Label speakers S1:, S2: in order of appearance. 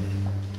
S1: Amen.